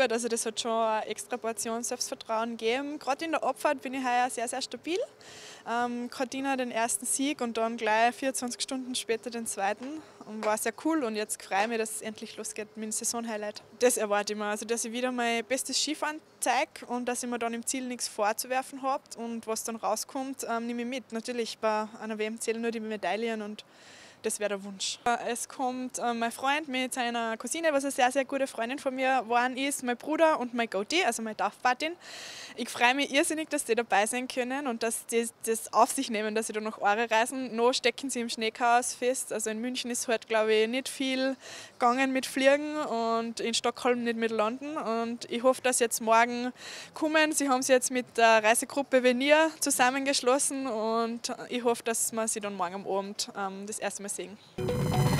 gut. Also das hat schon eine extra Portion Selbstvertrauen gegeben. Gerade in der Abfahrt bin ich heuer sehr, sehr stabil. Ähm, Cortina den ersten Sieg und dann gleich 24 Stunden später den zweiten. Und war sehr cool und jetzt freue ich mich, dass es endlich losgeht mit dem Saisonhighlight. Das erwarte ich mir. Also dass ich wieder mein bestes Skifahren zeige und dass ich mir dann im Ziel nichts vorzuwerfen habe und was dann rauskommt, ähm, nehme ich mit. Natürlich bei einer WM zählen nur die Medaillen und das wäre der Wunsch. Es kommt äh, mein Freund mit seiner Cousine, was eine sehr, sehr gute Freundin von mir geworden ist, mein Bruder und mein Goatee, also meine Dorfpatin. Ich freue mich irrsinnig, dass die dabei sein können und dass die das auf sich nehmen, dass sie da nach Aare reisen. Noch stecken sie im Schneechaos fest. Also in München ist heute, glaube ich, nicht viel gegangen mit Fliegen und in Stockholm nicht mit London. Und ich hoffe, dass sie jetzt morgen kommen. Sie haben sich jetzt mit der Reisegruppe Venier zusammengeschlossen und ich hoffe, dass wir sie dann morgen am Abend ähm, das erste Mal promising.